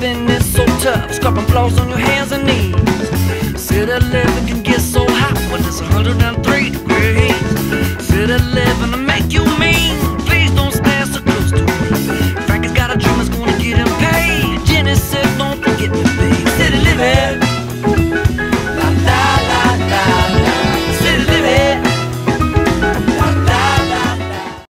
living is so tough, scrubbing floors on your hands and knees. City living can get so hot when it's 103 degrees.